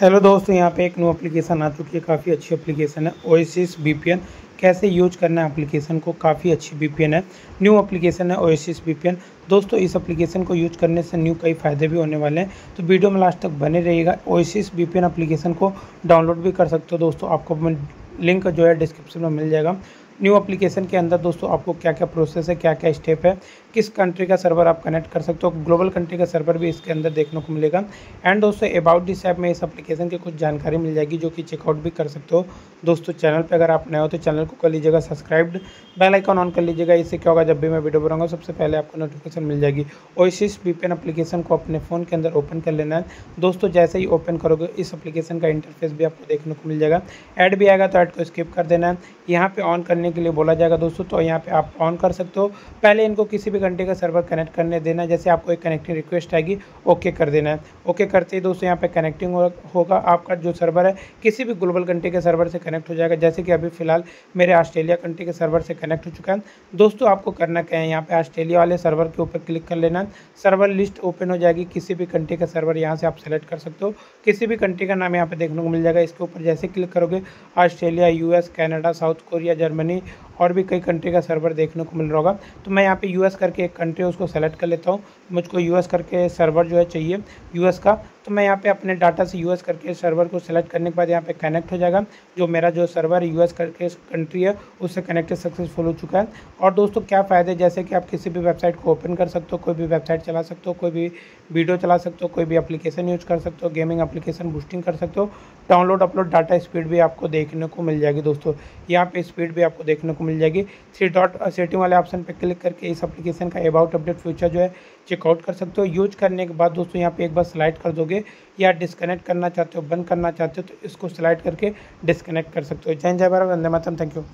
Hello दोस्तों, यहाँ पे एक न्यू एप्लीकेशन आ चुकी है। काफ़ी अच्छी एप्लीकेशन है ओएसिस वीपीएन कैसे यूज़ करना है एप्लीकेशन को? काफ़ी अच्छी वीपीएन है। न्यू एप्लीकेशन है ओएसिस वीपीएन दोस्तों, इस एप्लीकेशन को यूज़ करने से न्यू कई फ़ायदे भी होने वाले हैं। तो वीडियो में लास्ट तक बने रहिएगा। ओएसिस वीपीएन एप्लीकेशन को डाउनलोड भी कर सकते हो दोस्तों। आपको लिंक जो है डिस्क्रिप्शन में मिल जाएगा। न्यू एप्लीकेशन के अंदर दोस्तों आपको क्या क्या प्रोसेस है क्या क्या स्टेप है। किस कंट्री का सर्वर आप कनेक्ट कर सकते हो? ग्लोबल कंट्री का सर्वर भी इसके अंदर देखने को मिलेगा। एंड दोस्तों अबाउट दिस ऐप में इस एप्लीकेशन की कुछ जानकारी मिल जाएगी जो कि चेकआउट भी कर सकते हो। दोस्तों चैनल पर अगर आप नए हो तो चैनल को कर लीजिएगा सब्सक्राइब बेल आइकन ऑन कर लीजिएगा। इससे क्या होगा? जब भी मैं वीडियो बनाऊँगा, सबसे पहले आपको नोटिफिकेशन मिल जाएगी। ओएसिस वीपीएन एप्लीकेशन को अपने फ़ोन के अंदर ओपन कर लेना है। दोस्तों, जैसे ही ओपन करोगे, इस एप्लीकेशन का इंटरफेस भी आपको देखने को मिल जाएगा। ऐड भी आएगा तो ऐड को स्किप कर देना है। यहाँ पर ऑन करने के लिए बोला जाएगा दोस्तों तो यहाँ पर आप ऑन कर सकते हो। पहले इनको किसी भी घंटे का सर्वर कनेक्ट करने देना है। जैसे आपको एक कनेक्टिंग रिक्वेस्ट आएगी ओके कर देना है। ओके करते ही दोस्तों यहाँ पे कनेक्टिंग होगा। आपका जो सर्वर है, किसी भी ग्लोबल कंट्री के सर्वर से कनेक्ट हो जाएगा। जैसे कि अभी फ़िलहाल मेरे ऑस्ट्रेलिया कंट्री के सर्वर से कनेक्ट हो चुका है। दोस्तों, आपको करना क्या है? यहाँ पे ऑस्ट्रेलिया वाले सर्वर के ऊपर क्लिक कर लेना है। सर्वर लिस्ट ओपन हो जाएगी। किसी भी कंट्री का सर्वर यहाँ से आप सेलेक्ट कर सकते हो। किसी भी कंट्री का नाम यहाँ पे देखने को मिल जाएगा। इसके ऊपर जैसे क्लिक करोगे Australia US Canada South Korea Germany और भी कई कंट्री का सर्वर देखने को मिल रहा होगा। तो मैं यहाँ पे यूएस करके एक कंट्री उसको सेलेक्ट कर लेता हूँ। मुझको यूएस करके सर्वर जो है चाहिए यूएस का। तो मैं यहाँ पे अपने डाटा से यूएस करके सर्वर को सेलेक्ट करने के बाद यहाँ पे कनेक्ट हो जाएगा। जो मेरा जो सर्वर यूएस करके कंट्री है, उससे कनेक्टेड सक्सेसफुल हो चुका है। और दोस्तों, क्या फ़ायदे? जैसे कि आप किसी भी वेबसाइट को ओपन कर सकते हो, कोई भी वेबसाइट चला सकते हो, कोई भी वीडियो चला सकते हो, कोई भी एप्लीकेशन यूज़ कर सकते हो गेमिंग एप्लीकेशन बूस्टिंग कर सकते हो। डाउनलोड अपलोड डाटा स्पीड भी आपको देखने को मिल जाएगी दोस्तों। यहाँ पे स्पीड भी आपको देखने को मिल जाएगी। थ्री डॉट सेटिंग वाले ऑप्शन पर क्लिक करके इस एप्लीकेशन का अबाउट अपडेट फ्यूचर जो है चेकआउट कर सकते हो। यूज़ करने के बाद दोस्तों यहाँ पे एक बार स्लाइड कर दोगे या डिस्कनेक्ट करना चाहते हो, बंद करना चाहते हो तो इसको स्लाइड करके डिस्कनेक्ट कर सकते हो। जय जय भारत, वंदे मातम थैंक यू